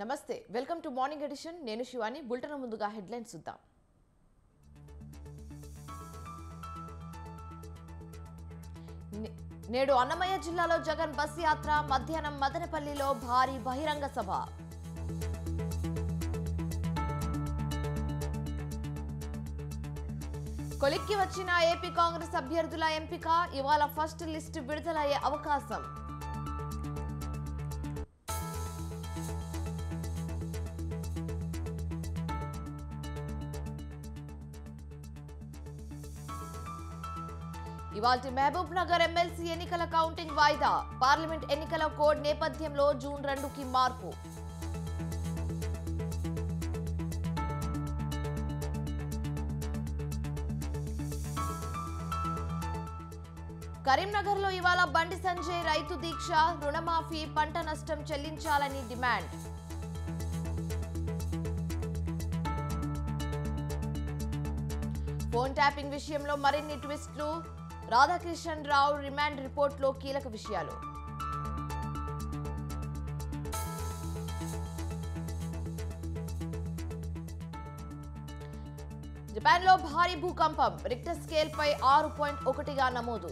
నమస్తే welcome to morning edition. నేను Shivani. Bulletin ముందుగా హెడ్లైన్స్ చూద్దాం. నేడు అన్నమయ్య జిల్లాలో జగన్ బస్ యాత్ర మధ్యాహ్నం మదనపల్లిలో భారీ బహిరంగ సభ. కొలిక్కి వచ్చిన ఏపీ కాంగ్రెస్ అభ్యర్థుల ఎంపిక ఇవాళ ఫస్ట్ లిస్ట్ విడుదలయ్యే అవకాశం. ఇవాళ మహబూబ్ నగర్ ఎమ్మెల్సీ ఎన్నికల కౌంటింగ్ వాయిదా. పార్లమెంట్ ఎన్నికల కోడ్ నేపథ్యంలో జూన్ రెండుకి మార్పు. కరీంనగర్లో ఇవాళ బండి సంజయ్ రైతు దీక్ష రుణమాఫీ పంట నష్టం చెల్లించాలని డిమాండ్. ఫోన్ ట్యాపింగ్ విషయంలో మరిన్ని ట్విస్టులు. రాధాకిషన్ రావు రిమాండ్ రిపోర్ట్లో కీలక విషయాలు. జపాన్లో భారీ భూకంపం రిక్టర్ స్కేల్ పై ఆరు పాయింట్ ఒకటిగా నమోదు.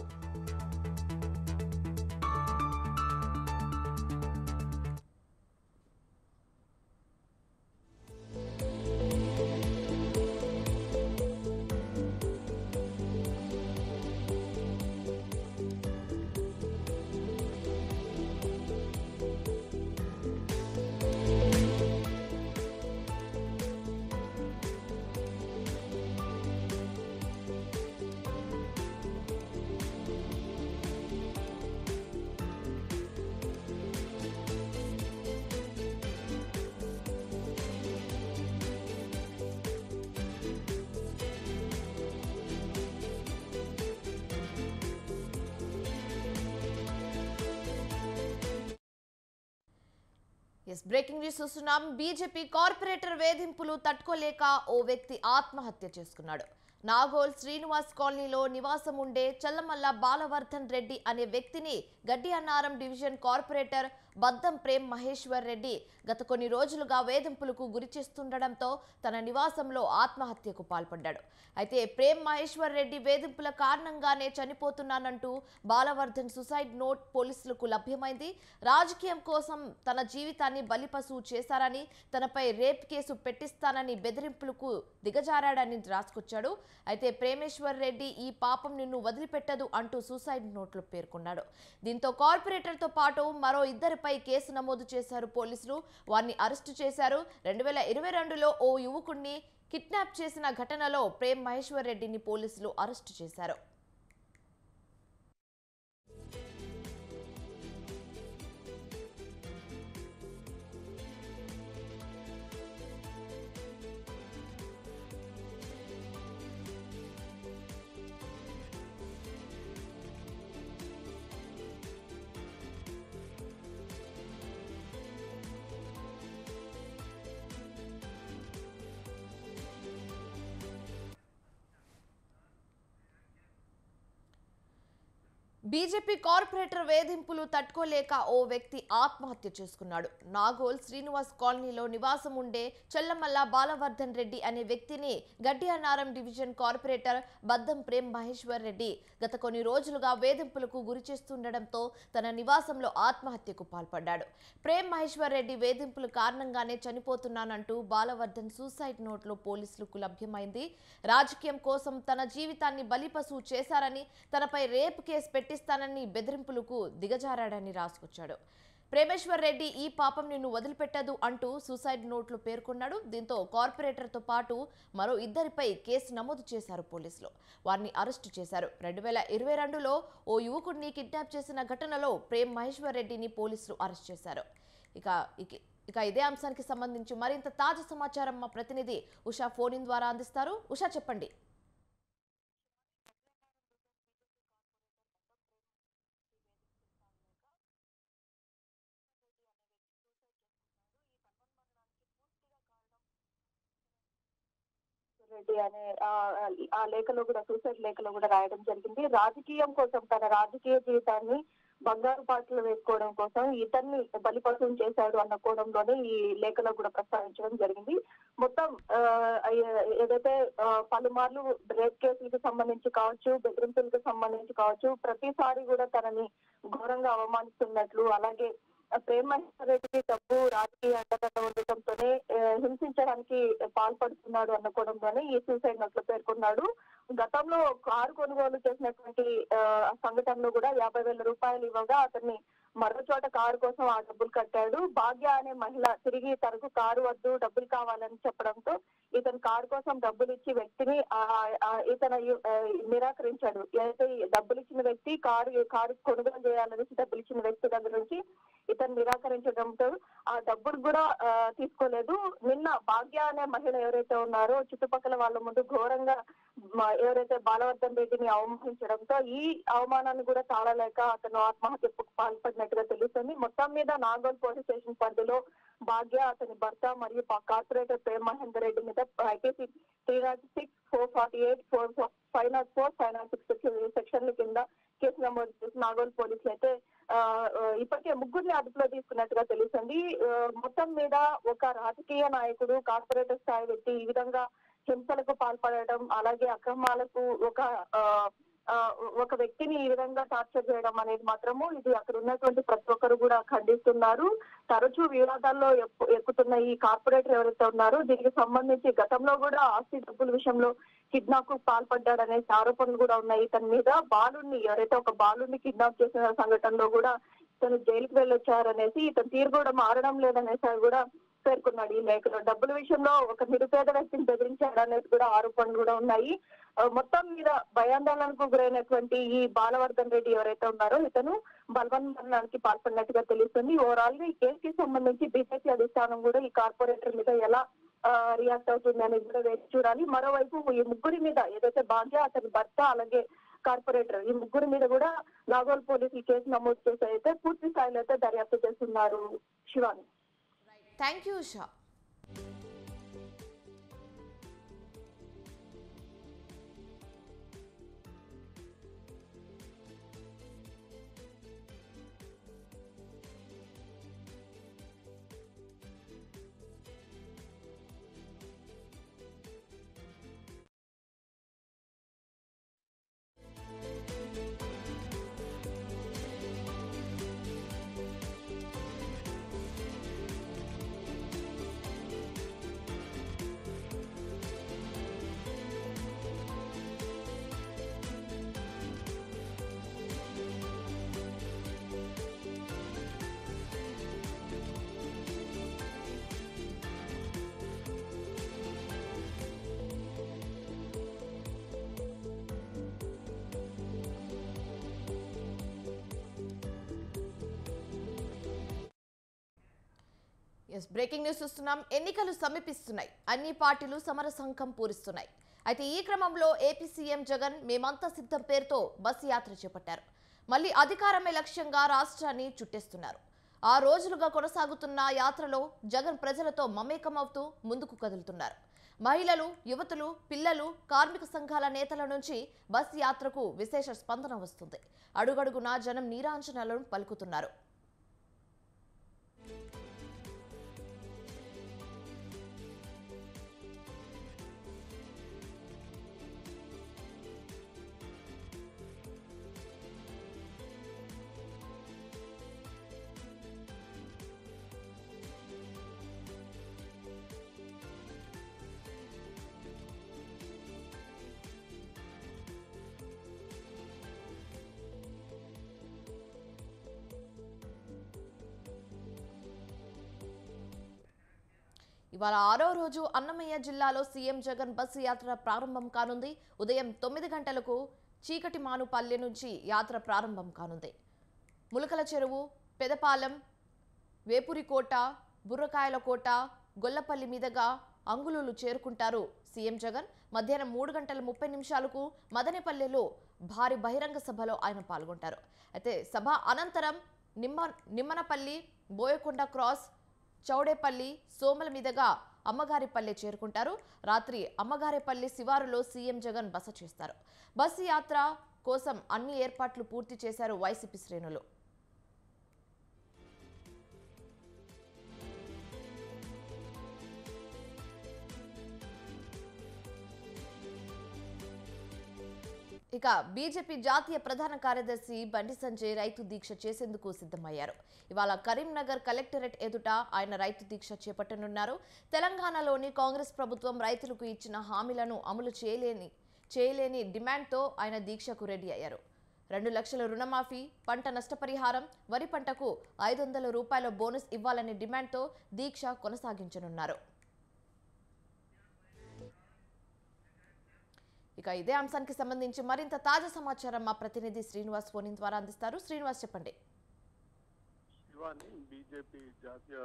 ఎస్. బ్రేకింగ్ న్యూస్ చూస్తున్నాం. బీజేపీ కార్పొరేటర్ వేధింపులు తట్టుకోలేక ఓ వ్యక్తి ఆత్మహత్య చేసుకున్నాడు. నాగోల్ శ్రీనివాస్ కాలనీలో నివాసం ఉండే చల్లమల్ల బాలవర్ధన్ రెడ్డి అనే వ్యక్తిని గడ్డి అన్నారం డివిజన్ కార్పొరేటర్ బద్దం ప్రేమ్ మహేశ్వర్ రెడ్డి గత కొన్ని రోజులుగా వేధింపులకు గురి చేస్తుండటంతో తన నివాసంలో ఆత్మహత్యకు పాల్పడ్డాడు. అయితే ప్రేమ్ మహేశ్వర్ రెడ్డి వేధింపుల కారణంగానే చనిపోతున్నానంటూ బాలవర్ధన్ సుసైడ్ నోట్ పోలీసులకు లభ్యమైంది. రాజకీయం కోసం తన జీవితాన్ని బలిపశువు చేశారని తనపై రేప్ కేసు పెట్టిస్తానని బెదిరింపులకు దిగజారాడని రాసుకొచ్చాడు. అయితే ప్రేమేశ్వర్ రెడ్డి ఈ పాపం నిన్ను వదిలిపెట్టదు అంటూ సూసైడ్ నోట్లో పేర్కొన్నాడు. దీంతో కార్పొరేటర్తో పాటు మరో ఇద్దరిపై కేసు నమోదు చేశారు పోలీసులు. వారిని అరెస్టు చేశారు. రెండు వేల ఇరవై రెండులో ఓ యువకుడిని కిడ్నాప్ చేసిన ఘటనలో ప్రేమ్ మహేశ్వర్ రెడ్డిని పోలీసులు అరెస్టు చేశారు. బీజేపీ కార్పొరేటర్ వేధింపులు తట్టుకోలేక ఓ వ్యక్తి ఆత్మహత్య చేసుకున్నాడు. నాగోల్ శ్రీనివాస్ కాలనీలో నివాసం ఉండే చెల్లమల్ల బాలవర్ధన్ రెడ్డి అనే వ్యక్తిని గడ్డి డివిజన్ కార్పొరేటర్ బద్దం ప్రేమ్ మహేశ్వర్ రెడ్డి గత కొన్ని రోజులుగా వేధింపులకు గురి చేస్తుండటంతో తన నివాసంలో ఆత్మహత్యకు పాల్పడ్డాడు. ప్రేమ్ మహేశ్వర్ రెడ్డి వేధింపుల కారణంగానే చనిపోతున్నానంటూ బాలవర్ధన్ సూసైడ్ నోట్లో పోలీసులకు లభ్యమైంది. రాజకీయం కోసం తన జీవితాన్ని బలిపశువు చేశారని తనపై రేప్ కేసు పెట్టి చేస్తానని బెదిరింపులకు దిగజారాడని రాసుకొచ్చాడు. ప్రేమేశ్వర్ రెడ్డి ఈ పాపం నిన్ను వదిలిపెట్టదు అంటూ సూసైడ్ నోట్లో పేర్కొన్నాడు. దీంతో కార్పొరేటర్తో పాటు మరో ఇద్దరిపై కేసు నమోదు చేశారు పోలీసులు. వారిని అరెస్టు చేశారు. రెండు వేల ఇరవై రెండులో ఓ యువకుడిని కిడ్నాప్ చేసిన ఘటనలో ప్రేమ్ మహేశ్వర్ రెడ్డిని పోలీసులు అరెస్ట్ చేశారు. ఇక ఇక- ఇదే అంశానికి సంబంధించి మరింత తాజా సమాచారం మా ప్రతినిధి ఉషా ఫోన్ ద్వారా అందిస్తారు. ఉషా చెప్పండి. రెడ్డి అనే ఆ, లేఖలో కూడా సూసైడ్ లేఖలో కూడా రాయడం జరిగింది. రాజకీయం కోసం తన రాజకీయ జీవితాన్ని బంగారు పాటలు వేసుకోవడం కోసం ఇతన్ని బలిపశం చేశాడు అన్న కోణంలోనే ఈ లేఖలో కూడా ప్రస్తావించడం జరిగింది. మొత్తం ఆ, ఏదైతే పలుమార్లు రేప్ కేసులకు సంబంధించి కావచ్చు బెదిరింపులకు సంబంధించి కావచ్చు ప్రతిసారి కూడా తనని ఘోరంగా అవమానిస్తున్నట్లు అలాగే ఆ, ప్రేమ రెడ్డి డబ్బు రాజకీయ అండదండ ఉండటంతోనే హింసించడానికి పాల్పడుతున్నాడు అనుకోవడంలోనే ఈ సూసైడ్ నోట్లో పేర్కొన్నాడు. గతంలో కారు కొనుగోలు చేసినటువంటి ఆ, సంఘటనలో కూడా యాభై వేల రూపాయలు ఇవ్వగా అతన్ని మరో చోట కారు కోసం ఆ డబ్బులు కట్టాడు. భాగ్య అనే మహిళ తిరిగి తనకు కారు వద్దు డబ్బులు కావాలని చెప్పడంతో ఇతను కారు కోసం డబ్బులు ఇచ్చి వ్యక్తిని ఆ, ఇతను నిరాకరించాడు. అయితే డబ్బులు ఇచ్చిన వ్యక్తి కారు కారు కొనుగోలు చేయాలనేసి డబ్బులు ఇచ్చిన వ్యక్తి దగ్గర నుంచి ఇతను నిరాకరించడంతో ఆ డబ్బులు కూడా తీసుకోలేదు. నిన్న భాగ్య అనే మహిళ ఎవరైతే ఉన్నారో చుట్టుపక్కల వాళ్ళ ముందు ఘోరంగా ఎవరైతే బాలవర్ధన్ రెడ్డిని అవమానించడంతో ఈ అవమానాన్ని కూడా తాళలేక అతను ఆత్మహత్యకు పాల్పడినట్టుగా తెలుస్తుంది. మొత్తం మీద నాగోల్ పోలీస్ స్టేషన్ పరిధిలో భాగ్య అతని భర్త మరియు కార్పొరేటర్ ప్రేమ్ మహేందర్ రెడ్డి మీద IPC three not six four forty eight four five not four five not six సెక్షన్ల కింద కేసు నమోదు చేసి నాగోల్ పోలీసులు అయితే ఇప్పటికే ముగ్గురిని అదుపులో తీసుకున్నట్టుగా తెలుస్తుంది. మొత్తం మీద ఒక రాజకీయ నాయకుడు కార్పొరేటర్ స్థాయి వ్యక్తి ఈ విధంగా హింసలకు పాల్పడటం అలాగే అక్రమాలకు ఒక ఆ, ఒక వ్యక్తిని ఈ విధంగా టార్చర్ చేయడం అనేది మాత్రము ఇది అక్కడ ఉన్నటువంటి ప్రతి ఒక్కరు కూడా ఖండిస్తున్నారు. తరచూ వివాదాల్లో ఎక్కుతున్న ఈ కార్పొరేటర్ ఎవరైతే ఉన్నారో దీనికి సంబంధించి గతంలో కూడా ఆస్తి డబ్బుల విషయంలో కిడ్నాప్కు పాల్పడ్డాడనే ఆరోపణలు కూడా ఉన్నాయి. ఇతని మీద బాలుని ఎవరైతే ఒక బాలుని కిడ్నాప్ చేసిన సంఘటనలో కూడా ఇతను జైలుకు వెళ్ళొచ్చారనేసి ఇతను తీరు కూడా మారడం లేదనేసి కూడా పేర్కొన్నాడు. ఈ లేఖలో డబ్బుల విషయంలో ఒక నిరుపేద వ్యక్తిని బెదిరించాడనేది కూడా ఆరోపణలు కూడా ఉన్నాయి. మొత్తం మీద భయాందోళనకు గురైనటువంటి ఈ బాలవర్ధన్ రెడ్డి ఎవరైతే ఉన్నారో ఇతను బలవంతానికి పాల్పడినట్టుగా తెలుస్తుంది. ఓవరాల్గా ఈ కేసుకి సంబంధించి బీజేపీ అధిష్టానం కూడా ఈ కార్పొరేటర్ మీద ఎలా రియాక్ట్ అవుతుంది అనేది కూడా వేచి చూడాలి. మరోవైపు ఈ ముగ్గురి మీద ఏదైతే భాగ్య అతని భర్త అలాగే కార్పొరేటర్ ఈ ముగ్గురి మీద కూడా నాగోల్ పోలీసులు కేసు నమోదు చేసి అయితే పూర్తి స్థాయిలో అయితే దర్యాప్తు చేస్తున్నారు Shivani. Thank you Usha news. Breaking news చూస్తున్నాం. ఎన్నికలు సమీపిస్తున్నాయి. అన్ని పార్టీలు సమర సంఘం పూరిస్తున్నాయి. అయితే ఈ క్రమంలో ఏపీ సీఎం జగన్ మేమంతా సిద్ధం పేరుతో బస్సు యాత్ర చేపట్టారు. మళ్ళీ అధికారమే లక్ష్యంగా రాష్ట్రాన్ని చుట్టేస్తున్నారు. ఆ రోజులుగా కొనసాగుతున్న యాత్రలో జగన్ ప్రజలతో మమేకమవుతూ ముందుకు కదులుతున్నారు. మహిళలు యువతులు పిల్లలు కార్మిక సంఘాల నేతల నుంచి బస్ యాత్రకు విశేష స్పందన వస్తుంది. అడుగడుగునా జనం నీరాంజనాలను పలుకుతున్నారు. ఇవాళ ఆరో రోజు అన్నమయ్య జిల్లాలో సీఎం జగన్ బస్సు యాత్ర ప్రారంభం కానుంది. ఉదయం తొమ్మిది గంటలకు చీకటి మానుపల్లె నుంచి యాత్ర ప్రారంభం కానుంది. ములకల చెరువు పెదపాలెం వేపురికోట బుర్రకాయల కోట గొల్లపల్లి మీదుగా అంగుళూలు చేరుకుంటారు సీఎం జగన్. మధ్యాహ్నం మూడు గంటల ముప్పై నిమిషాలకు మదనపల్లెలో భారీ బహిరంగ సభలో ఆయన పాల్గొంటారు. అయితే సభ అనంతరం నిమ్మ నిమ్మనపల్లి బోయకొండ క్రాస్ చౌడేపల్లి సోమల మీదుగా అమ్మగారిపల్లె చేరుకుంటారు. రాత్రి అమ్మగారిపల్లి శివారులో సీఎం జగన్ బస చేస్తారు. బస్సు యాత్ర కోసం అన్ని ఏర్పాట్లు పూర్తి చేశారు వైసీపీ శ్రేణులు. ఇక బీజేపీ జాతీయ ప్రధాన కార్యదర్శి బండి సంజయ్ రైతు దీక్ష చేసేందుకు సిద్ధమయ్యారు. ఇవాళ కరీంనగర్ కలెక్టరేట్ ఎదుట ఆయన రైతు దీక్ష చేపట్టనున్నారు. తెలంగాణలోని కాంగ్రెస్ ప్రభుత్వం రైతులకు ఇచ్చిన హామీలను అమలు చేయలేని చేయలేని డిమాండ్తో ఆయన దీక్షకు రెడీ అయ్యారు. రెండు లక్షల రుణమాఫీ పంట నష్టపరిహారం వరి పంటకు ఐదు వందల రూపాయల బోనస్ ఇవ్వాలనే డిమాండ్తో దీక్ష కొనసాగించనున్నారు. ఇక ఇదే అంశానికి సంబంధించి మరింత తాజా సమాచారం మా ప్రతినిధి శ్రీనివాస్ ఫోన్ ద్వారా అందిస్తారు. శ్రీనివాస్ చెప్పండి. బీజేపీ జాతీయ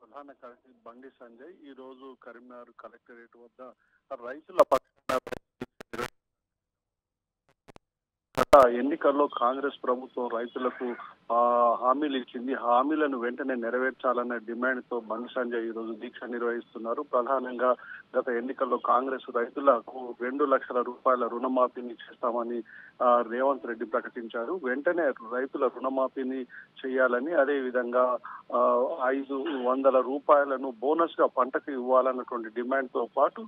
ప్రధాన కార్యదర్శి బండి సంజయ్ ఈ రోజు కరీంనగర్ కలెక్టరేట్ వద్ద రైతుల పక్షాన గత ఎన్నికల్లో కాంగ్రెస్ ప్రభుత్వం రైతులకు హామీలు ఇచ్చింది. హామీలను వెంటనే నెరవేర్చాలనే డిమాండ్తో బండి సంజయ్ ఈ రోజు దీక్ష నిర్వహిస్తున్నారు. ప్రధానంగా గత ఎన్నికల్లో కాంగ్రెస్ రైతులకు రెండు లక్షల రూపాయల రుణమాఫీని చేస్తామని రేవంత్ రెడ్డి ప్రకటించారు. వెంటనే రైతుల రుణమాఫీని చేయాలని అదే విధంగా ఐదు వందల రూపాయలను బోనస్గా పంటకు ఇవ్వాలన్నటువంటి డిమాండ్తో పాటు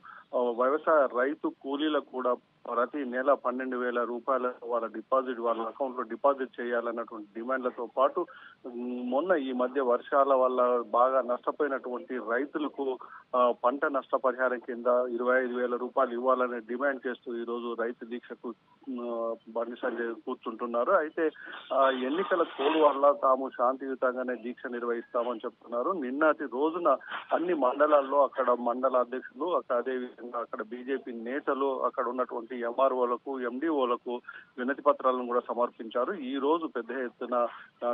వ్యవసాయ రైతు కూలీలకు కూడా ప్రతి నెల పన్నెండు వేల రూపాయల వాళ్ళ డిపాజిట్ వాళ్ళ అకౌంట్లో డిపాజిట్ చేయాలన్నటువంటి డిమాండ్లతో పాటు మొన్న ఈ మధ్య వర్షాల వల్ల బాగా నష్టపోయినటువంటి రైతులకు పంట నష్టపరిహారం కింద ఇరవై ఐదు వేల రూపాయలు ఇవ్వాలని డిమాండ్ చేస్తూ ఈ రోజు రైతు దీక్షకు బండి సంజయ్ కూర్చుంటున్నారు. అయితే ఎన్నికల కోడ్ వల్ల తాము శాంతియుతంగానే దీక్ష నిర్వహిస్తామని చెప్తున్నారు. నిన్నటి రోజున అన్ని మండలాల్లో అక్కడ మండల అధ్యక్షులు అక్కడ అదేవిధంగా అక్కడ బీజేపీ నేతలు అక్కడ ఉన్నటువంటి ఎంఆర్ఓలకు ఎండిఓలకు వినతి పత్రాలను కూడా సమర్పించారు. ఈ రోజు పెద్ద ఎత్తున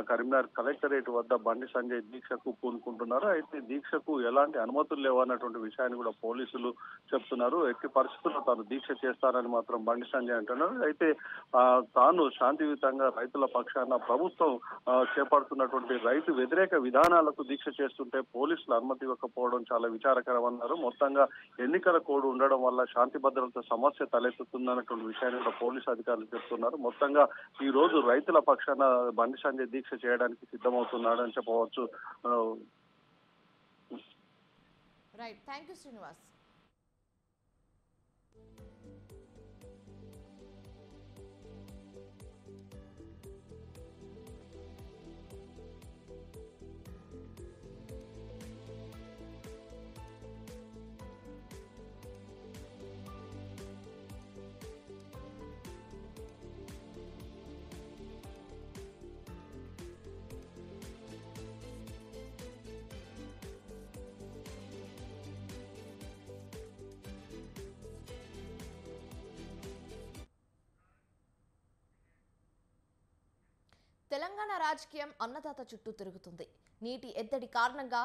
కరీంనగర్ కలెక్టరేట్ వద్ద బండి సంజయ్ దీక్షకు పూనుకుంటున్నారు. అయితే దీక్షకు ఎలాంటి అనుమతులు లేవన్నటువంటి విషయాన్ని కూడా పోలీసులు చెప్తున్నారు. ఎట్టి పరిస్థితుల్లో తాను దీక్ష చేస్తానని మాత్రం బండి సంజయ్ అంటున్నారు. అయితే తాను శాంతియుతంగా రైతుల పక్షాన ప్రభుత్వం చేపడుతున్నటువంటి రైతు వ్యతిరేక విధానాలకు దీక్ష చేస్తుంటే పోలీసులు అనుమతి ఇవ్వకపోవడం చాలా విచారకరం అన్నారు మొత్తంగా ఎన్నికల కోడ్ ఉండడం వల్ల శాంతి భద్రత సమస్య తలెత్తుతుందన్నటువంటి విషయాన్ని కూడా పోలీసు అధికారులు చెప్తున్నారు. మొత్తంగా ఈ రోజు రైతుల పక్షాన బండి సంజయ్ దీక్ష చేయడానికి సిద్ధమవుతున్నాడు అని చెప్పవచ్చు. Right thank you Srinivas Telangana రాజకీయం అన్నదాత చుట్టూ తిరుగుతుంది. నీటి ఎద్దడి కారణంగా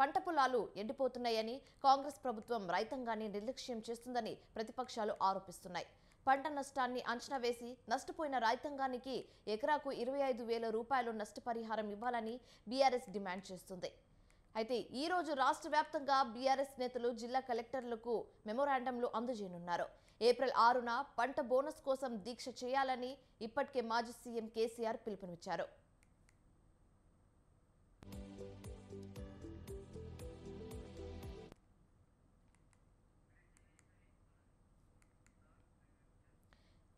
పంట పొలాలు ఎండిపోతున్నాయని కాంగ్రెస్ ప్రభుత్వం రైతాంగాన్ని నిర్లక్ష్యం చేస్తుందని ప్రతిపక్షాలు ఆరోపిస్తున్నాయి. పంట నష్టాన్ని అంచనా వేసి నష్టపోయిన రైతాంగానికి ఎకరాకు ఇరవై ఐదు వేల రూపాయలు నష్టపరిహారం ఇవ్వాలని బీఆర్ఎస్ డిమాండ్ చేస్తుంది. అయితే ఈ రోజు రాష్ట్ర వ్యాప్తంగా బీఆర్ఎస్ నేతలు జిల్లా కలెక్టర్లకు మెమోరాండంలు అందజేయనున్నారు. ఏప్రిల్ ఆరున పంట బోనస్ కోసం దీక్ష చేయాలని ఇప్పటికే మాజీ సీఎం కేసీఆర్ పిలుపునిచ్చారు.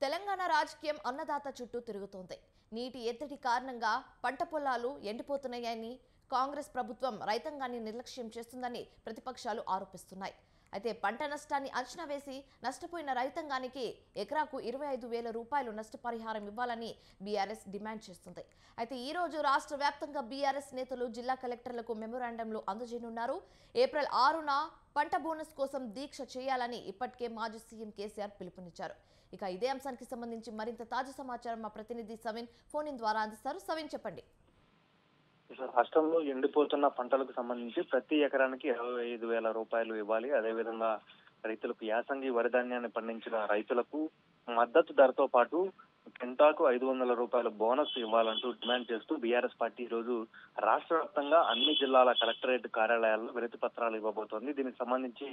తెలంగాణ రాజకీయం అన్నదాత చుట్టూ తిరుగుతోంది. నీటి ఎద్దడి కారణంగా పంట పొలాలు ఎండిపోతున్నాయని కాంగ్రెస్ ప్రభుత్వం రైతాంగాన్ని నిర్లక్ష్యం చేస్తుందని ప్రతిపక్షాలు ఆరోపిస్తున్నాయి. అయితే పంట నష్టాన్ని అంచనా వేసి నష్టపోయిన రైతాంగానికి ఎకరాకు ఇరవై ఐదు వేల రూపాయలు నష్టపరిహారం ఇవ్వాలని బీఆర్ఎస్ డిమాండ్ చేస్తుంది. అయితే ఈ రోజు రాష్ట్ర వ్యాప్తంగా బీఆర్ఎస్ నేతలు జిల్లా కలెక్టర్లకు మెమోరాండంలు అందజేయనున్నారు. ఏప్రిల్ ఆరున పంట బోనస్ కోసం దీక్ష చేయాలని ఇప్పటికే మాజీ సీఎం కేసీఆర్ పిలుపునిచ్చారు. ఇక ఇదే అంశానికి సంబంధించి మరింత తాజా సమాచారం మా ప్రతినిధి సవిన్. ఫోన్ ఇన్ ద్వారా అందిస్తారు. సవిన్ చెప్పండి. రాష్ట్రంలో ఎండిపోతున్న పంటలకు సంబంధించి ప్రతి ఎకరానికి ఇరవై ఐదు వేల రూపాయలు ఇవ్వాలి. అదేవిధంగా రైతులకు యాసంగి వరి ధాన్యాన్ని పండించిన రైతులకు మద్దతు ధరతో పాటు కింటాకు ఐదు వందల రూపాయల బోనస్ ఇవ్వాలంటూ డిమాండ్ చేస్తూ బీఆర్ఎస్ పార్టీ ఈ రోజు రాష్ట్ర వ్యాప్తంగా అన్ని జిల్లాల కలెక్టరేట్ కార్యాలయాల్లో వినతి పత్రాలు ఇవ్వబోతోంది. దీనికి సంబంధించి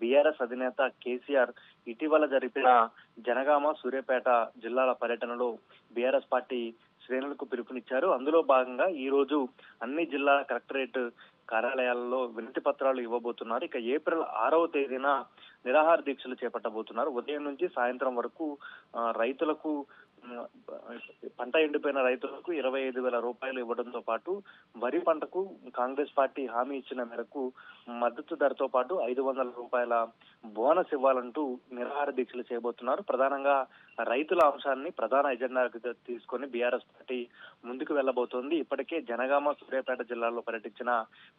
బీఆర్ఎస్ అధినేత కేసీఆర్ ఇటీవల జరిపిన జనగామ సూర్యాపేట జిల్లాల పర్యటనలో బీఆర్ఎస్ పార్టీ శ్రేణులకు పిలుపునిచ్చారు. అందులో భాగంగా ఈ రోజు అన్ని జిల్లా కలెక్టరేట్ కార్యాలయాల్లో వినతి పత్రాలు ఇవ్వబోతున్నారు. ఇక ఏప్రిల్ ఆరవ తేదీన నిరాహార దీక్షలు చేపట్టబోతున్నారు. ఉదయం నుంచి సాయంత్రం వరకు రైతులకు పంట ఎండిపోయిన రైతులకు ఇరవై ఐదు వేల రూపాయలు ఇవ్వడంతో పాటు వరి పంటకు కాంగ్రెస్ పార్టీ హామీ ఇచ్చిన మేరకు మద్దతు ధరతో పాటు ఐదు వందల రూపాయల బోనస్ ఇవ్వాలంటూ నిరాహార దీక్షలు చేయబోతున్నారు. ప్రధానంగా రైతుల అంశాన్ని ప్రధాన ఎజెండాగా తీసుకొని బీఆర్ఎస్ పార్టీ ముందుకు వెళ్ళబోతోంది ఇప్పటికే జనగామ సూర్యాపేట జిల్లాలో పర్యటించిన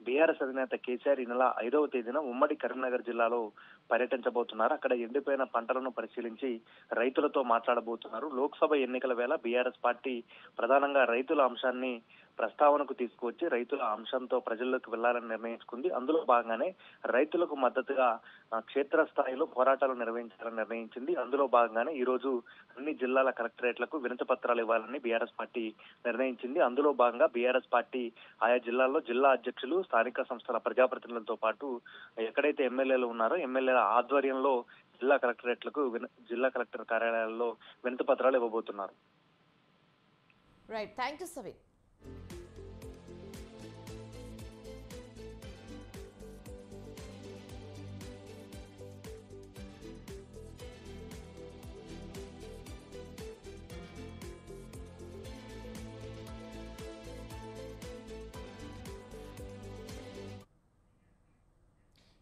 బీఆర్ఎస్ అధినేత కేసీఆర్ ఈ నెల ఐదవ తేదీన ఉమ్మడి కరీంనగర్ జిల్లాలో పర్యటించబోతున్నారు. అక్కడ ఎండిపోయిన పంటలను పరిశీలించి రైతులతో మాట్లాడబోతున్నారు. లోక్సభ ఎన్నికల వేళ బీఆర్ఎస్ పార్టీ ప్రధానంగా రైతుల అంశాన్ని ప్రస్తావనకు తీసుకువచ్చి రైతుల అంశంతో ప్రజల్లోకి వెళ్ళాలని నిర్ణయించుకుంది. అందులో భాగంగానే రైతులకు మద్దతుగా క్షేత్ర క్షేత్రస్థాయిలో పోరాటాలు నిర్వహించాలని నిర్ణయించింది. అందులో భాగంగానే ఈ రోజు అన్ని జిల్లాల కలెక్టరేట్లకు వినతి పత్రాలు ఇవ్వాలని బీఆర్ఎస్ పార్టీ నిర్ణయించింది. అందులో భాగంగా బీఆర్ఎస్ పార్టీ ఆయా జిల్లాల్లో జిల్లా అధ్యక్షులు స్థానిక సంస్థల ప్రజాప్రతినిధులతో పాటు ఎక్కడైతే ఎమ్మెల్యేలు ఉన్నారో ఎమ్మెల్యేల ఆధ్వర్యంలో జిల్లా కలెక్టరేట్లకు విన- జిల్లా కలెక్టర్ కార్యాలయాల్లో వినతి పత్రాలు ఇవ్వబోతున్నారు. రైట్ థ్యాంక్ యూ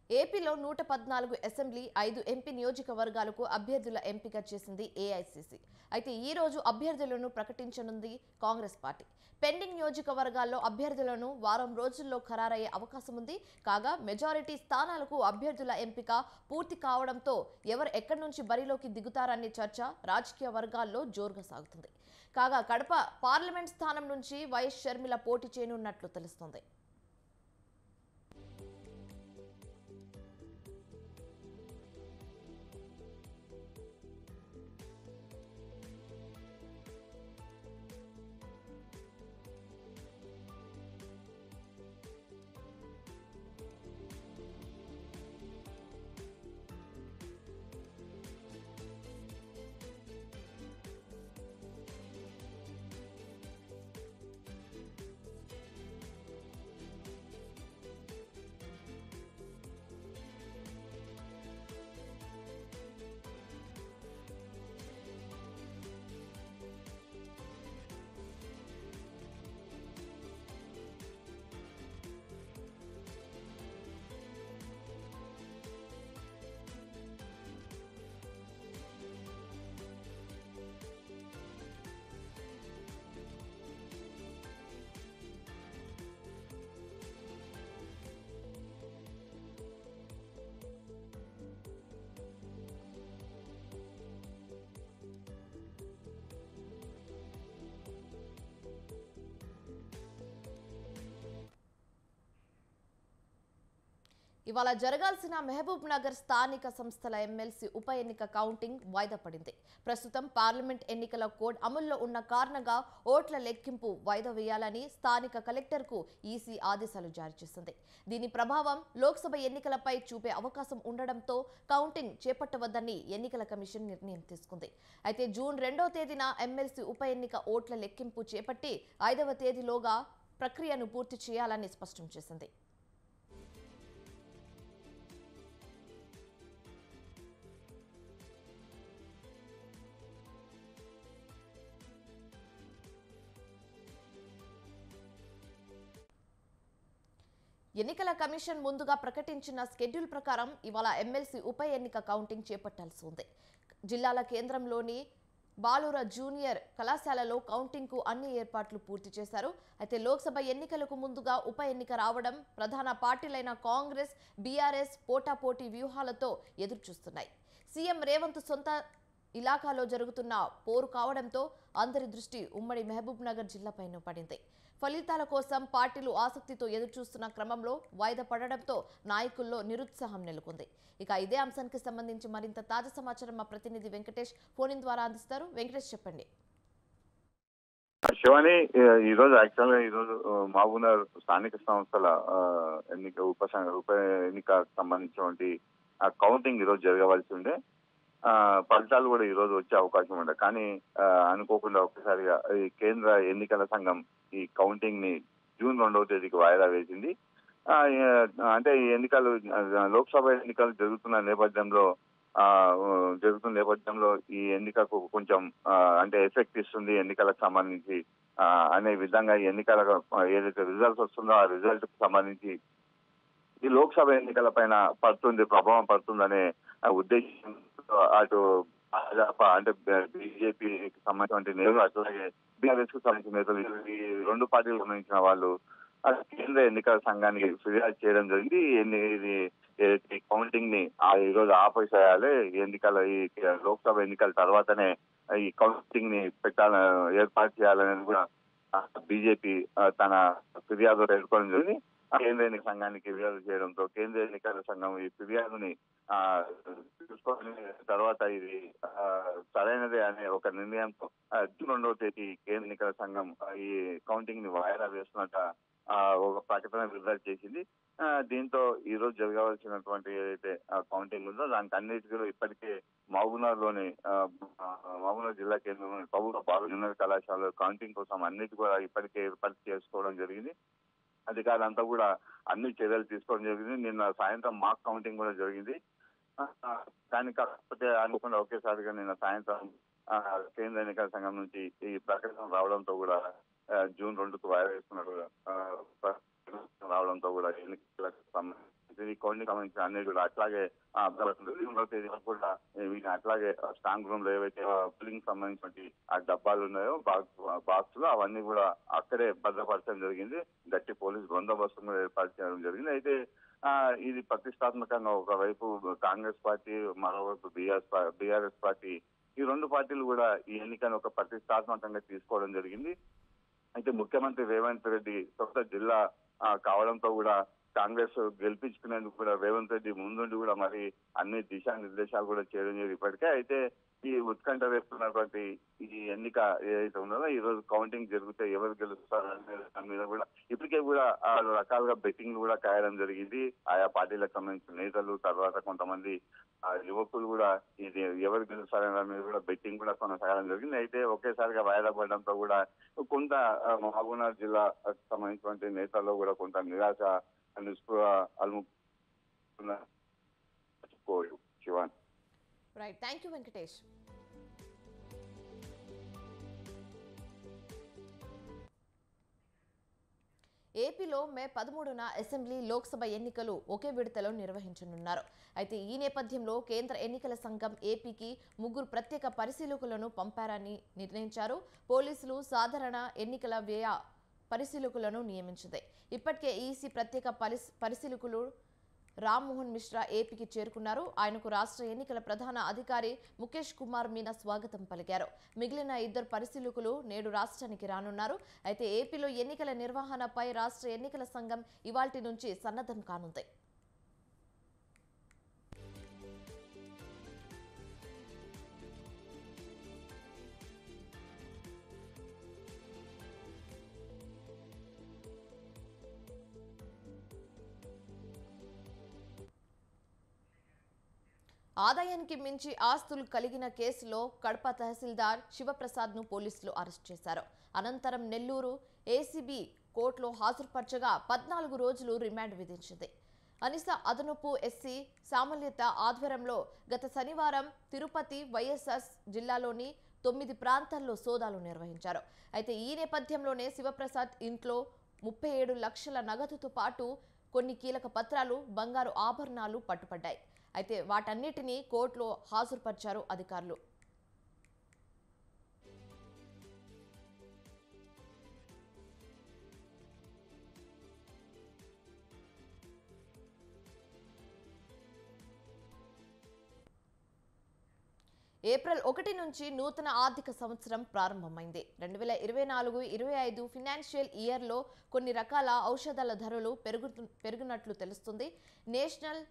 ఏపీలో నూట పద్నాలుగు అసెంబ్లీ ఐదు ఎంపీ నియోజకవర్గాలకు అభ్యర్థుల ఎంపిక చేసింది ఏఐసిసి. అయితే ఈ రోజు అభ్యర్థులను ప్రకటించనుంది కాంగ్రెస్ పార్టీ. పెండింగ్ నియోజకవర్గాల్లో అభ్యర్థులను వారం రోజుల్లో ఖరారయ్యే అవకాశం ఉంది కాగా మెజారిటీ స్థానాలకు అభ్యర్థుల ఎంపిక పూర్తి కావడంతో ఎవరు ఎక్కడి నుంచి బరిలోకి దిగుతారనే చర్చ రాజకీయ వర్గాల్లో జోరుగా సాగుతుంది. కాగా కడప పార్లమెంట్ స్థానం నుంచి వైఎస్ షర్మిల పోటీ చేయనున్నట్లు తెలుస్తోంది. ఇవాళ జరగాల్సిన మహబూబ్ నగర్ స్థానిక సంస్థల ఎమ్మెల్సీ ఉప ఎన్నిక కౌంటింగ్ వాయిదా పడింది. ప్రస్తుతం పార్లమెంట్ ఎన్నికల కోడ్ అమల్లో ఉన్న కారణంగా ఓట్ల లెక్కింపు వాయిదా వేయాలని స్థానిక కలెక్టర్కు ఈసీ ఆదేశాలు జారీ చేసింది. దీని ప్రభావం లోక్సభ ఎన్నికలపై చూపే అవకాశం ఉండడంతో కౌంటింగ్ చేపట్టవద్దని ఎన్నికల కమిషన్ నిర్ణయం తీసుకుంది. అయితే జూన్ రెండో తేదీన ఎమ్మెల్సీ ఉప ఎన్నిక ఓట్ల లెక్కింపు చేపట్టి ఐదవ తేదీలోగా ప్రక్రియను పూర్తి చేయాలని స్పష్టం చేసింది. ఎన్నికల కమిషన్ ముందుగా ప్రకటించిన స్కెడ్యూల్ ప్రకారం ఇవాళ ఎమ్మెల్సీ ఉప ఎన్నిక కౌంటింగ్ చేపట్టాల్సి ఉంది. జిల్లాల కేంద్రంలోని బాలుర జూనియర్ కళాశాలలో కౌంటింగ్కు అన్ని ఏర్పాట్లు పూర్తి చేశారు. అయితే లోక్సభ ఎన్నికలకు ముందుగా ఉప ఎన్నిక రావడం ప్రధాన పార్టీలైన కాంగ్రెస్ బీఆర్ఎస్ పోటాపోటీ వ్యూహాలతో ఎదురుచూస్తున్నాయి. సీఎం రేవంత్ సొంత ఇలాకాలో జరుగుతున్న పోరు కావడంతో అందరి దృష్టి ఉమ్మడి మహబూబ్ నగర్ జిల్లాపైన పడింది. ఫలితాల కోసం పార్టీలు ఆసక్తితో ఎదురుచూస్తున్న క్రమంలో వాయిదా పడడంతో నాయకుల్లో నిరుత్సాహం నెలకొంది. ఇక ఇదే అంశానికి సంబంధించి మరింత తాజా సమాచారం మా ప్రతినిధి వెంకటేష్ ఫోన్ ద్వారా అందిస్తారు. వెంకటేష్ చెప్పండి. శివాని ఈ- రోజు యాక్చువల్గా ఈ రోజు ఆ, మహబూబ్నగర్ స్థానిక సంస్థల ఎన్నిక ఉప ఉప ఎన్నికకు సంబంధించినటువంటి కౌంటింగ్ ఈ రోజు జరగవలసి ఉండే. ఫలితాలు కూడా ఈ రోజు వచ్చే అవకాశం ఉండే కానీ అనుకోకుండా ఒకసారిగా ఈ కేంద్ర ఎన్నికల సంఘం ఈ కౌంటింగ్ని జూన్ రెండవ తేదీకి వాయిదా వేసింది. ఆ, అంటే ఈ ఎన్నికలు లోక్సభ ఎన్నికలు జరుగుతున్న నేపథ్యంలో ఆ జరుగుతున్న నేపథ్యంలో ఈ ఎన్నికకు కొంచెం అంటే ఎఫెక్ట్ ఇస్తుంది ఎన్నికలకు సంబంధించి. అనే విధంగా ఎన్నికల ఏదైతే రిజల్ట్స్ వస్తుందో ఆ రిజల్ట్కు సంబంధించి ఈ లోక్సభ ఎన్నికల పైన పడుతుంది ప్రభావం పడుతుందనే ఉద్దేశం అటు భాజపా అంటే బీజేపీకి సంబంధించిన నేతలు అట్లాగే బీఆర్ఎస్కు సంబంధించిన నేతలు ఈ రెండు పార్టీలకు సంబంధించిన వాళ్ళు కేంద్ర ఎన్నికల సంఘానికి ఫిర్యాదు చేయడం జరిగింది. ఎన్ని- ఇది కౌంటింగ్ని ఆ ఈ రోజు ఆపేసేయాలి ఎన్నికల ఈ లోక్సభ ఎన్నికల తర్వాతనే ఈ కౌంటింగ్ని పెట్టాలని ఏర్పాటు చేయాలనేది కూడా బీజేపీ తన ఫిర్యాదు ఎదుర్కోవడం జరిగింది. కేంద్ర ఎన్నికల సంఘానికి ఫిర్యాదు చేయడంతో కేంద్ర ఎన్నికల సంఘం ఈ ఫిర్యాదుని చూసుకొని తర్వాత ఇది సరైనదే అనే ఒక నిర్ణయంతో జూన్ రెండవ తేదీ కేంద్ర ఎన్నికల సంఘం ఈ కౌంటింగ్ని వాయిదా వేస్తున్నట్ట ఒక ప్రకటన విడుదల చేసింది ఆ, దీంతో ఈ రోజు జరగవలసినటువంటి ఏదైతే కౌంటింగ్ ఉందో దానికి అన్నిటికీ ఇప్పటికే మహబూబ్నగర్లోని మహబూబ్నగర్ జిల్లా కేంద్రంలోని ప్రభుత్వ బాల జూనియర్ కళాశాలలో కౌంటింగ్ కోసం అన్నిటి కూడా ఇప్పటికే ఏర్పాటు చేసుకోవడం జరిగింది అధికారులంతా కూడా అన్ని చర్యలు తీసుకోవడం జరిగింది. నిన్న సాయంత్రం మాక్ కౌంటింగ్ కూడా జరిగింది. కానీ కాకపోతే అనుకుండా ఒకేసారిగా నిన్న సాయంత్రం కేంద్ర ఎన్నికల సంఘం నుంచి ఈ ప్రకటన రావడంతో కూడా జూన్ రెండుకు వాయిదా వేస్తున్నట్టు రావడంతో కూడా ఎన్నికలకు సంబంధించి కౌంటింగ్ సంబంధించిన అన్ని కూడా అట్లాగే రెండవ తేదీ వరకు కూడా వీటిని అట్లాగే స్ట్రాంగ్ రూమ్లో ఏవైతే పోలింగ్ సంబంధించిన ఆ డబ్బాలు ఉన్నాయో బాక్స్లో అవన్నీ కూడా అక్కడే భద్రపరచడం జరిగింది. గట్టి పోలీస్ బందోబస్తు కూడా ఏర్పాటు చేయడం జరిగింది. అయితే ఇది ప్రతిష్టాత్మకంగా ఒకవైపు కాంగ్రెస్ పార్టీ మరోవైపు బీఆర్ఎస్ బీఆర్ఎస్ పార్టీ ఈ రెండు పార్టీలు కూడా ఈ ఎన్నికను ఒక ప్రతిష్టాత్మకంగా తీసుకోవడం జరిగింది. అయితే ముఖ్యమంత్రి రేవంత్ రెడ్డి కొత్త జిల్లా కావడంతో కూడా కాంగ్రెస్ గెలిపించుకునేందుకు కూడా రేవంత్ రెడ్డి ముందుండి కూడా మరి అన్ని దిశానిర్దేశాలు కూడా చేయడం జరిగింది ఇప్పటికే. అయితే ఈ ఉత్కంఠ వేస్తున్నటువంటి ఈ ఎన్నిక ఏదైతే ఉన్నదో ఈ రోజు కౌంటింగ్ జరిగితే ఎవరు గెలుస్తారు అనే దాని మీద కూడా ఇప్పటికే కూడా ఆరు రకాలుగా బెట్టింగ్ కూడా కాయడం జరిగింది. ఆయా పార్టీలకు సంబంధించిన నేతలు తర్వాత కొంతమంది ఆ, యువకులు కూడా ఇది ఎవరు గెలుస్తారనే దాని మీద కూడా బెట్టింగ్ కూడా కొనసాగడం జరిగింది. అయితే ఒకేసారిగా వాయిదా పడడంతో కూడా కొంత మహబూబ్నగర్ జిల్లా సంబంధించినటువంటి నేతల్లో కూడా కొంత నిరాశ వెంకటేష్ ఏపీలో మే పదమూడున అసెంబ్లీ లోక్సభ ఎన్నికలు ఒకే విడతలో నిర్వహించనున్నారు. అయితే ఈ నేపథ్యంలో కేంద్ర ఎన్నికల సంఘం ఏపీకి ముగ్గురు ప్రత్యేక పరిశీలకులను పంపారని నిర్ణయించారు. పోలీసులు సాధారణ ఎన్నికల వ్యయ పరిశీలకులను నియమించింది. ఇప్పటికే ఈసీ ప్రత్యేక పరిశీలకులు రామ్మోహన్ మిశ్రా ఏపీకి చేరుకున్నారు. ఆయనకు రాష్ట్ర ఎన్నికల ప్రధాన అధికారి ముఖేష్ కుమార్ మీనా స్వాగతం పలికారు. మిగిలిన ఇద్దరు పరిశీలకులు నేడు రాష్ట్రానికి రానున్నారు. అయితే ఏపీలో ఎన్నికల నిర్వహణపై రాష్ట్ర ఎన్నికల సంఘం ఇవాల్టి నుంచి సన్నద్ధం కానుంది. ఆదాయానికి మించి ఆస్తులు కలిగిన కేసులో కడప తహసీల్దార్ శివప్రసాద్ను పోలీసులు అరెస్ట్ చేశారు. అనంతరం నెల్లూరు ఏసీబీ కోర్టులో హాజరుపరచగా పద్నాలుగు రోజులు రిమాండ్ విధించింది. అనిస అదనపు ఎస్సీ సామల్యత ఆధ్వర్యంలో గత శనివారం తిరుపతి వైఎస్ఆర్ జిల్లాలోని తొమ్మిది ప్రాంతాల్లో సోదాలు నిర్వహించారు. అయితే ఈ నేపథ్యంలోనే శివప్రసాద్ ఇంట్లో ముప్పై ఏడు లక్షల నగదుతో పాటు కొన్ని కీలక పత్రాలు బంగారు ఆభరణాలు పట్టుపడ్డాయి అయితే వాటన్నిటినీ కోర్టులో హాజరుపరిచారు అధికారులు. ఏప్రిల్ ఒకటి నుంచి నూతన ఆర్థిక సంవత్సరం ప్రారంభమైంది. రెండు వేల ఇరవై నాలుగు ఇరవై ఐదు ఫినాన్షియల్ ఇయర్లో కొన్ని రకాల ఔషధాల ధరలు పెరుగు పెరిగినట్లు తెలుస్తుంది. National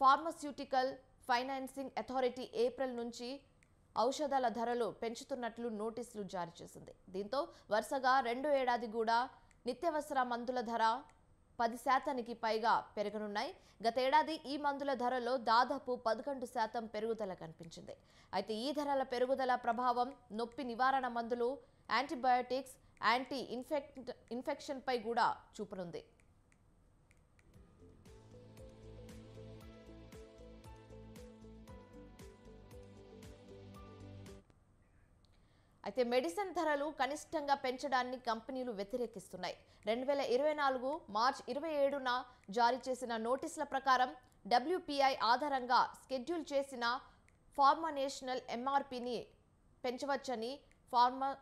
pharmaceutical financing authority April నుంచి ఔషధాల ధరలు పెంచుతున్నట్లు నోటీసులు జారీ చేసింది. దీంతో వరుసగా రెండు ఏడాది కూడా నిత్యవసర మందుల ధర పది శాతానికి పైగా పెరగనున్నాయి. గతేడాది ఈ మందుల ధరలో దాదాపు పదకొండు శాతం పెరుగుదల కనిపించింది. అయితే ఈ ధరల పెరుగుదల ప్రభావం నొప్పి నివారణ మందులు యాంటీబయాటిక్స్ యాంటీ ఇన్ఫెక్ట్ ఇన్ఫెక్షన్పై కూడా చూపనుంది. అయితే మెడిసిన్ ధరలు కనిష్టంగా పెంచడాన్ని కంపెనీలు వ్యతిరేకిస్తున్నాయి. రెండు వేల ఇరవై నాలుగు మార్చ్ ఇరవై ఏడున జారీ చేసిన నోటీసుల ప్రకారం డబ్ల్యూపీఐ ఆధారంగా స్కెడ్యూల్ చేసిన ఫార్మానేషనల్ ఎంఆర్పిని పెంచవచ్చని ఫార్మా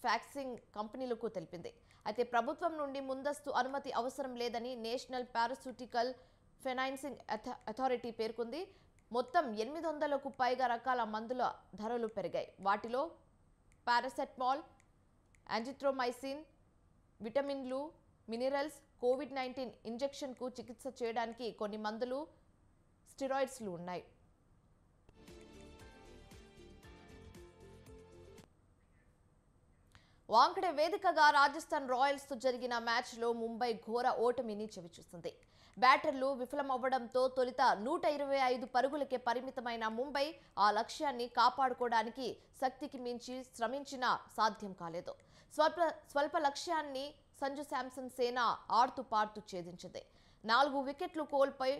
ఫ్యాక్సింగ్ కంపెనీలకు తెలిపింది. అయితే ప్రభుత్వం నుండి ముందస్తు అనుమతి అవసరం లేదని నేషనల్ పారాసూటికల్ ఫైనాన్సింగ్ అథ- అథారిటీ పేర్కొంది. మొత్తం ఎనిమిది వందలకు పైగా రకాల మందుల ధరలు పెరిగాయి. వాటిలో పారాసెటమాల్ యాంజిత్రోమైసిన్ విటమిన్లు మినరల్స్ కోవిడ్ నైన్టీన్ ఇంజెక్షన్కు చికిత్స చేయడానికి కొన్ని మందులు స్టిరాయిడ్స్లు ఉన్నాయి. వాంకడే వేదికగా రాజస్థాన్ రాయల్స్తో జరిగిన మ్యాచ్లో ముంబై ఘోర ఓటమిని చవిచూసింది బ్యాటర్లు విఫలమవ్వడంతో తొలుత నూట ఇరవై ఐదు పరుగులకే పరిమితమైన ముంబై ఆ లక్ష్యాన్ని కాపాడుకోవడానికి శక్తికి మించి శ్రమించినా సాధ్యం కాలేదు. స్వల్ప స్వల్ప లక్ష్యాన్ని సంజు శాంసన్ సేన ఆడుతూ పాడుతూ ఛేదించింది. నాలుగు వికెట్లు కోల్పోయి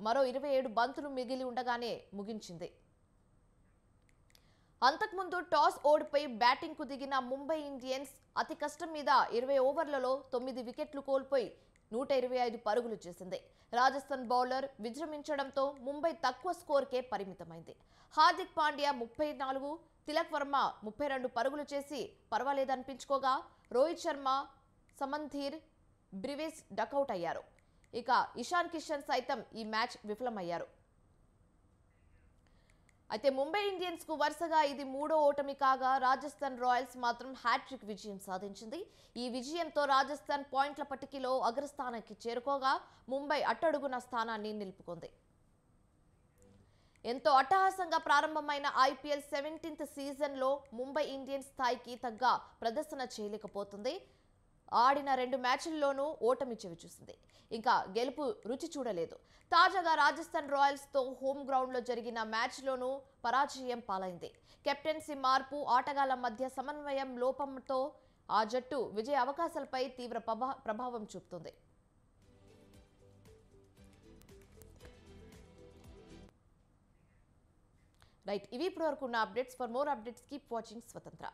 మరో ఇరవై ఏడు బంతులు మిగిలి ఉండగానే ముగించింది. అంతకుముందు టాస్ ఓడిపోయి బ్యాటింగ్కు దిగిన ముంబై ఇండియన్స్ అతి కష్టం మీద ఇరవై ఓవర్లలో తొమ్మిది వికెట్లు కోల్పోయి నూట ఇరవై ఐదు పరుగులు చేసింది. రాజస్థాన్ బౌలర్ విజృంభించడంతో ముంబై తక్కువ స్కోర్కే పరిమితమైంది. హార్దిక్ పాండ్యా ముప్పై నాలుగు తిలక్ వర్మ ముప్పై రెండు పరుగులు చేసి పర్వాలేదనిపించుకోగా రోహిత్ శర్మ సమంధీర్ బ్రివేస్ డకౌట్ అయ్యారు. ఇక ఇషాన్ కిషన్ సైతం ఈ మ్యాచ్ విఫలమయ్యారు. అయితే ముంబై ఇండియన్స్కు వరుసగా ఇది మూడో ఓటమి కాగా రాజస్థాన్ రాయల్స్ మాత్రం హ్యాట్రిక్ విజయం సాధించింది. ఈ విజయంతో రాజస్థాన్ పాయింట్ల పట్టికలో అగ్రస్థానానికి చేరుకోగా ముంబై అట్టడుగున స్థానాన్ని నిలుపుకుంది. ఎంతో అట్టహాసంగా ప్రారంభమైన ఐపీఎల్ సెవెంటీన్త్ సీజన్లో ముంబై ఇండియన్స్ స్థాయికి తగ్గ ప్రదర్శన చేయలేకపోతుంది. ఆడిన రెండు మ్యాచ్ల్లోనూ ఓటమి చవిచూసింది ఇంకా గెలుపు రుచి చూడలేదు. తాజాగా రాజస్థాన్ రాయల్స్తో హోమ్ గ్రౌండ్లో జరిగిన మ్యాచ్లోనూ పరాజయం పాలైంది. కెప్టెన్సీ మార్పు ఆటగాళ్ళ మధ్య సమన్వయం లోపంతో ఆ జట్టు విజయ అవకాశాలపై తీవ్ర ప్రభా- ప్రభావం చూపుతుంది. రైట్ ఇవి ఇప్పటివరకు ఉన్న updates. For more updates keep watching Swatantra.